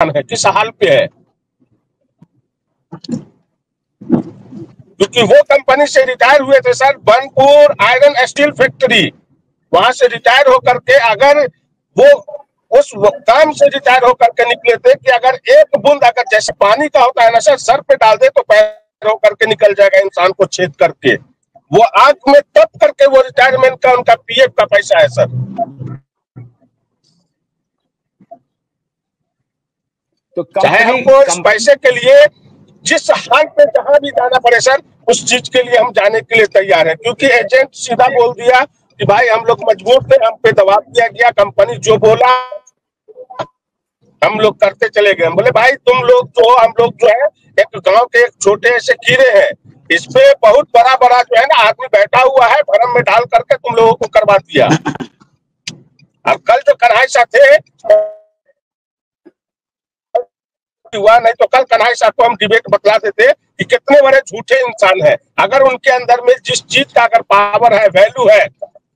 है किस हाल पे है। क्योंकि वो कंपनी से रिटायर हुए थे sir, Banpur iron steel factory. वहाँ से रिटायर होकर के अगर वो उस काम से रिटायर होकर के निकले थे कि अगर एक बूंद अगर जैसे पानी का होता है ना सर सर पे डाल दे तो पैर होकर के निकल जाएगा इंसान को छेद करके। वो आँख में तप करके वो रिटायरमेंट का, उनका पीएफ का पैसा है सर। तो चाहे कंपनी हमको इस पैसे के लिए जिस हाल पे जहाँ भी जाना पड़े सर उस चीज़ के लिए हम जाने के लिए तैयार है। क्योंकि एजेंट सीधा बोल दिया कि भाई हम लोग मजबूर थे हम पे दबाव दिया गया कंपनी जो बोला हम लोग करते चले गए। बोले भाई तुम लोग जो हम लोग जो है एक गाँव के एक छोटे ऐसे कीड़े हैं। इस पे बहुत बड़ा बड़ा जो है ना आदमी बैठा हुआ है भरम में डाल करके तुम लोगों को करवा दिया। अब कल जो कन्हाई सा थे हुआ नहीं तो कल कन्हाई साहब को हम डिबेट बतला देते कि कितने बड़े झूठे इंसान है। अगर उनके अंदर में जिस चीज़ का अगर पावर है वैल्यू है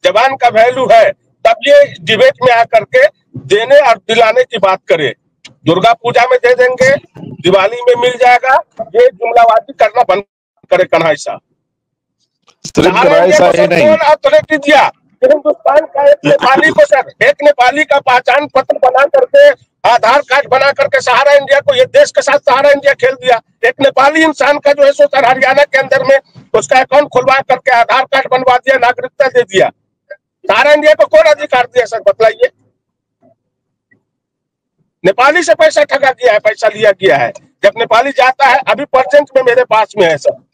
जवान का वैल्यू है तब ये डिबेट में आकर के देने और दिलाने की बात करे। दुर्गा पूजा में दे देंगे दिवाली में मिल जाएगा ये जुमलाबाजी करना बंद करे कन्हाई साहब। नहीं। दिया। हिंदुस्तान का एक नेपाली को एक नेपाली का पहचान पत्र बना करके, आधार कार्ड बना करके सहारा इंडिया को, ये देश के साथ सहारा इंडिया खेल दिया। एक नेपाली इंसान का जो है सो सर हरियाणा के अंदर में, उसका अकाउंट खुलवा करके आधार कार्ड बनवा दिया, नागरिकता दे दिया। सहारा इंडिया को कौन अधिकार दिया, सर, बतलाइए? नेपाली से पैसा ठगा गया है, पैसा लिया गया है। जब नेपाली जाता है, अभी प्रेजेंट में मेरे पास में है, सर।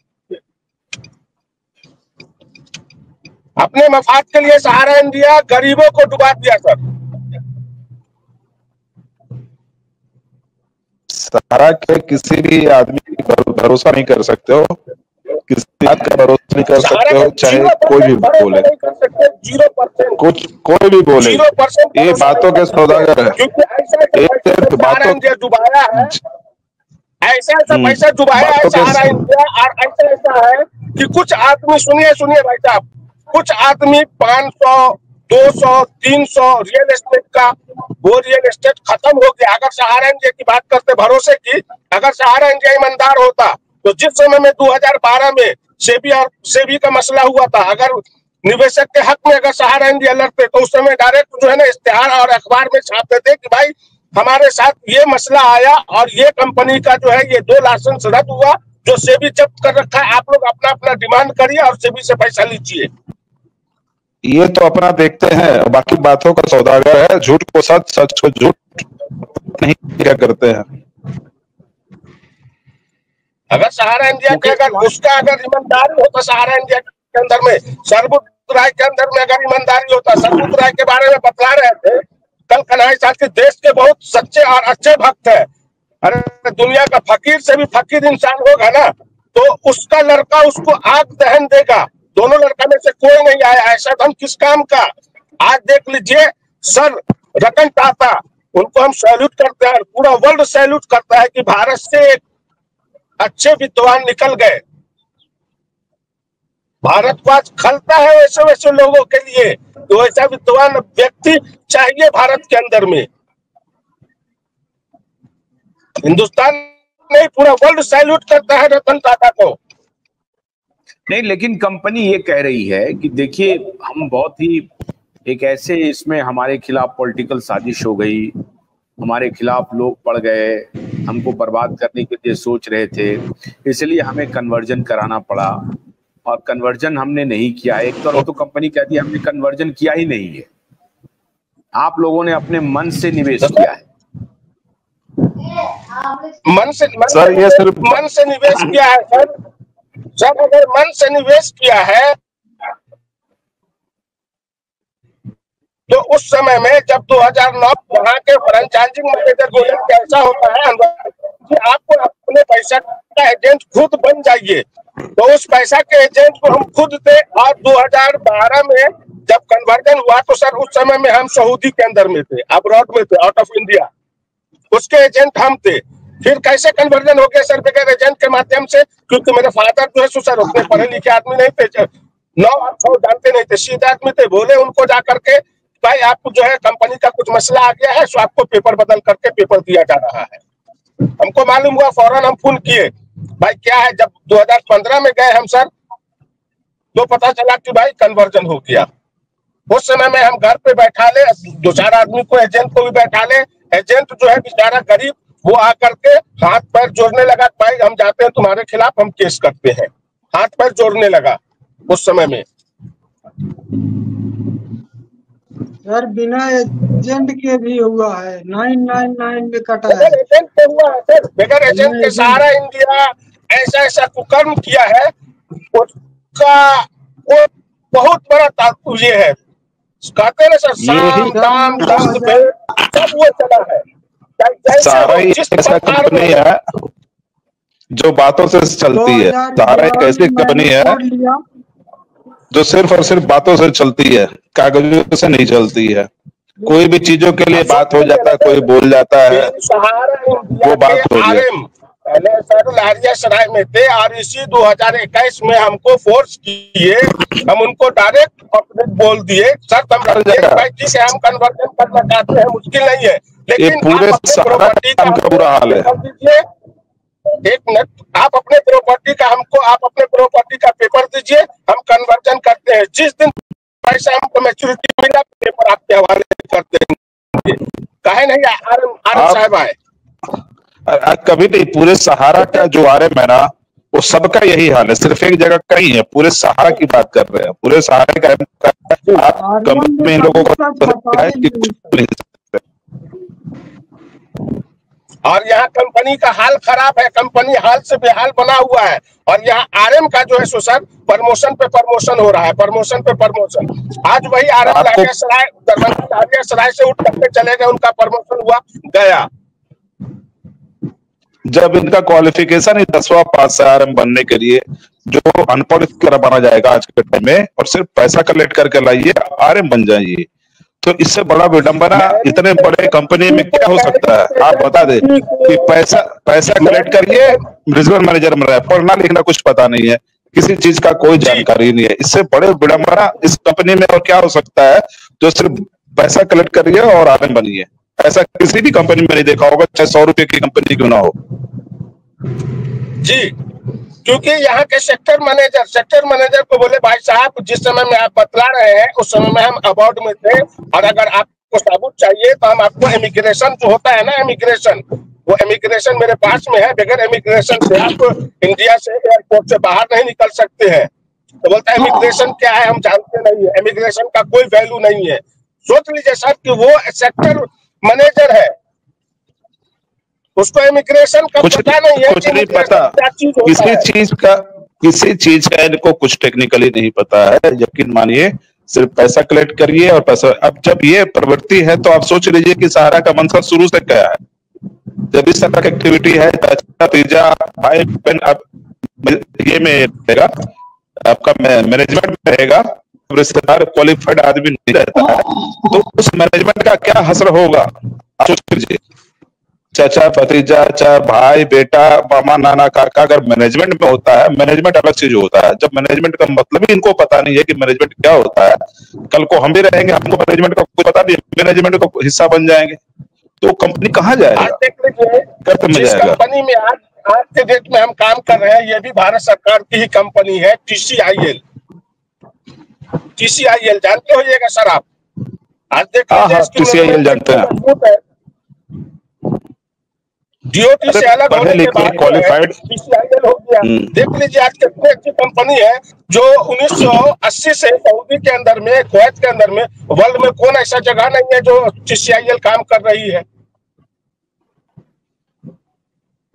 अपने मफाद के लिए सहारा इंडिया गरीबों को डुबा दिया सर। सहारा के किसी भी आदमी भरोसा नहीं कर सकते हो। किसी बात का भरोसा नहीं कर सकते हो चाहे कोई भी बोले। कुछ कोई भी बोले। ये बातों के सौदागर है। ये बातों- डुबाया है। ऐसा ऐसा हम्म, पैसा डुबाया है सहारा इंडिया और ऐसा ऐसा है कि कुछ आदमी सुनिए सुनिए भाई साहब। कुछ आदमी पाँच सौ, दो सौ, तीन सौ रियल एस्टेट का वो रियल एस्टेट खत्म हो गया। अगर सहारा इंडिया की बात करते, भरोसे की, अगर सहारा इंडिया ईमानदार होता तो जिस समय में 2012 में सेबी और सेबी का मसला हुआ था, अगर निवेशक के हक में अगर सहारा इंडिया लड़ते तो उस समय डायरेक्ट जो है ना इश्तेहार और अखबार में छाप देते कि भाई, हमारे साथ ये मसला आया और ये कंपनी का जो है ये दो लाइसेंस रद्द हुआ, जो सेबी जब्त कर रखा है, आप लोग अपना अपना डिमांड करिए और सेबी से पैसा लीजिए। ये तो अपना देखते हैं। बाकी बातों का सौदागर है। झूठ को सच सच को झूठ नहीं क्या करते हैं। अगर सहारा इंडिया के अगर उसका अगर ईमानदारी होता सहारा इंडिया के अंदर में सरबुद्ध राय के अंदर में अगर ईमानदारी होता सरबुद्ध राय के बारे में बतला रहे थे। कल कन्हई साहब के देश के बहुत सच्चे और अच्छे भक्त है। अरे दुनिया का फकीर से भी फकीर इंसान होगा ना तो उसका लड़का उसको आग दहन देगा। दोनों लड़का में से कोई नहीं आया। ऐसा धन किस काम का? आज देख लीजिए, सर रतन टाटा, उनको हम सैल्यूट करते हैं पूरा वर्ल्ड सैल्यूट करता है कि भारत से एक अच्छे विद्वान निकल गए। भारत को आज खलता है वैसे वैसे लोगों के लिए तो ऐसा विद्वान व्यक्ति चाहिए भारत के अंदर में। हिंदुस्तान नहीं, पूरा वर्ल्ड सैल्यूट करता है रतन टाटा को। नहीं लेकिन कंपनी ये कह रही है कि देखिए हम बहुत ही एक ऐसे इसमें हमारे खिलाफ पॉलिटिकल साजिश हो गई हमारे खिलाफ लोग पड़ गए हमको बर्बाद करने के लिए सोच रहे थे इसलिए हमें कन्वर्जन कराना पड़ा और कन्वर्जन हमने नहीं किया। एक तरफ़ तो कंपनी कहती है हमने कन्वर्जन किया ही नहीं है। आप लोगों ने अपने मन से निवेश किया है। मन से मन सर, से ये सिर्फ- मन से निवेश किया है सर। सर अगर मन से निवेश किया है तो उस समय में जब 2009 वहाँ के फ्रेंचाइजिंग मैनेजर बोले कि ऐसा होता है कि आपको अपने पैसा का एजेंट खुद बन जाइए। तो उस पैसा के एजेंट को हम खुद थे, और 2012 में जब कन्वर्जन हुआ तो सर उस समय में हम सऊदी के अंदर में थे अब्रॉड में थे आउट ऑफ़ इंडिया उसके एजेंट हम थे। फिर कैसे कन्वर्जन हो गया सर बगैर एजेंट के माध्यम से, क्योंकि मेरे फादर जो है सो सर उतने पढ़े लिखे आदमी नहीं थे नौ जानते नहीं थे, सीधे आदमी थे, बोले उनको जा करके, भाई आपको जो है कंपनी का कुछ मसला आ गया है, सो आपको पेपर बदल करके पेपर दिया जा रहा है। हमको मालूम हुआ फ़ौरन हम फ़ोन किए। भाई, क्या है, जब 2015 में गए हम सर तो पता चला कि भाई कन्वर्जन हो गया। उस समय में हम घर पे बैठा ले, दो चार आदमी को एजेंट को भी बैठा ले। एजेंट जो है बेचारा गरीब वो आकर के हाथ पैर जोड़ने लगा भाई हम जाते हैं तुम्हारे खिलाफ हम केस करते हैं। हाथ पैर जोड़ने लगा उस समय में। सर बिना एजेंट के भी हुआ है। नाइन नाइन नाइन में कटा है। एजेंट के हुआ है सर। बगैर एजेंट के सहारा इंडिया ऐसा ऐसा कुकर्म किया है उसका वो बहुत बड़ा तात्व ये है। कहते हैं ना सर शाम दाम दस्त सब वो चला है। सारा ही ऐसा कंपनी है। जो बातों से चलती है 2011 सारा एक ऐसी कंपनी है जो सिर्फ़ और सिर्फ़ बातों से चलती है कागजों से नहीं चलती है। कोई भी चीज़ों के लिए बात हो जाता है कोई बोल जाता है वो बात हो गई। पहले सर लारिया सराय में थे और इसी 2021 में हमको फोर्स किए। हम उनको डायरेक्ट बोल दिए। सर ठीक है हम कन्वर्जन करना चाहते हैं मुश्किल नहीं है। लेकिन पूरे प्रॉपर्टी का बुरा हाल है। एक मिनट आप अपने प्रॉपर्टी का हमको आप अपने प्रॉपर्टी का पेपर दीजिए। हम कन्वर्जन करते हैं। जिस दिन पैसा हमको मैच्योरिटी मिला पेपर आपके हवाले कर देंगे। काहे नहीं आर साहब आए। कभी नहीं पूरे सहारा का जो आरएम है ना वो सबका यही हाल है। सिर्फ़ एक जगह का ही है। पूरे सहारा की बात कर रहे हैं। पूरे सहारे का आप कंपनी में इन लोगों को और यहाँ कंपनी का हाल खराब है। कंपनी हाल से बेहाल बना हुआ है। और यहाँ आरएम का जो है सो सर प्रमोशन पे प्रमोशन हो रहा है। प्रमोशन पे प्रमोशन। आज वही आरएम सराय दरभंगा सराय से उठ करके चले गए। उनका प्रमोशन हुआ गया। जब इनका क्वालिफिकेशन ही दसवां पास है आरएम बनने के लिए जो अनपढ़ तरह बना जाएगा आज के टाइम में और सिर्फ़ पैसा कलेक्ट करके लाइए आरएम बन जाइए। तो इससे बड़ा विडंबना इतने बड़े कंपनी में क्या हो सकता है? आप बता दे कि पैसा पैसा कलेक्ट करिए रिज़र्व मैनेजर में रहे पढ़ना लिखना कुछ पता नहीं है किसी चीज़ का कोई जानकारी नहीं है। इससे बड़े विडंबना इस कंपनी में और क्या हो सकता है? जो सिर्फ़ पैसा कलेक्ट करिए और आरएम बनिए। ऐसा किसी भी कंपनी में नहीं देखा होगा, चाहे सौ रुपए की कंपनी क्यों ना हो। जी, क्योंकि यहाँ के सेक्टर मैनेजर सेक्टर मैनेजर को बोले, भाई साहब, जिस समय में आप बतला रहे हैं, उस समय में हम अबाउट में थे, और अगर आपको सबूत चाहिए तो हम आपको इमिग्रेशन जो होता है ना इमिग्रेशन वो इमिग्रेशन मेरे पास में है, बगैर इमिग्रेशन से आप इंडिया से एयरपोर्ट से बाहर नहीं निकल सकते हैं। तो बोलता है इमिग्रेशन क्या है, हम जानते नहीं है। इमिग्रेशन का कोई वैल्यू नहीं है। सोच लीजिए सर कि वो सेक्टर मैनेजर है। उसको इमिग्रेशन का कुछ पता नहीं है कुछ नहीं पता। किसी चीज़ का किसी चीज़ का इनको कुछ टेक्निकली नहीं पता है। यकीन मानिए सिर्फ़ पैसा कलेक्ट करिए और पैसा अब जब ये प्रवृत्ति है तो आप सोच लीजिए कि सहारा का मंसर शुरू से क्या है। जब इस तरह की एक्टिविटी है तीजा भाई बहन अब ये में रहेगा आपका मैनेजमेंट में रहेगा। रिश्तेदार क्वालिफाइड आदमी नहीं रहता है तो उस मैनेजमेंट का क्या असर होगा? आप सोच लीजिए। चाचा भतीजा चाहे भाई बेटा मामा नाना काका अगर मैनेजमेंट में होता है मैनेजमेंट अलग चीज़ होता है। जब मैनेजमेंट का मतलब ही इनको पता नहीं है कि मैनेजमेंट क्या होता है कल को हम भी रहेंगे हमको मैनेजमेंट का कुछ पता नहीं मैनेजमेंट का हिस्सा बन जाएँगे। तो कंपनी कहाँ जाएगा? कंपनी में आज आज के डेट में हम काम कर रहे हैं ये भी भारत सरकार की ही कंपनी है टीसीआईएल टीसीआईएल जानते होइएगा सर आप? आज देख हाँ, लीजिए हाँ, जानते हैं। डीओटी से अलग होने के बाद qualified- टीसीआईएल हो गया। हम्म। देख लीजिए आज कितनी अच्छी कंपनी है जो 1980 से सऊदी के अंदर में कुवैत के अंदर में वर्ल्ड में कौन ऐसा जगह नहीं है जो टीसीआईएल काम कर रही है?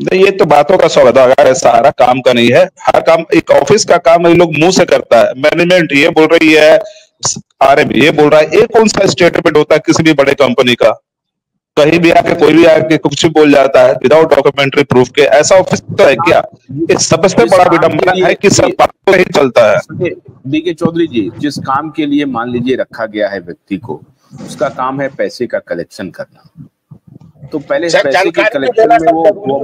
नहीं ये तो बातों का सौदागर है। सारा काम का नहीं है हर काम एक ऑफ़िस का काम ये लोग मुँह से करता है। मैनेजमेंट ये बोल रही है आरएम ये बोल रहा है ये कौन सा स्टेटमेंट होता है किसी भी बड़े कंपनी का? कहीं भी आके कोई भी आके कुछ भी बोल जाता है विदाउट डॉक्यूमेंट्री प्रूफ के। ऐसा ऑफ़िस तो है क्या? ये सबसे बड़ा विडंबना है कि सब बातों से ही चलता है। डीके चौधरी जी जिस काम के लिए मान लीजिए रखा गया है व्यक्ति को उसका काम है पैसे का कलेक्शन करना। तो पहले पैसे के तो कलेक्शन में वो वो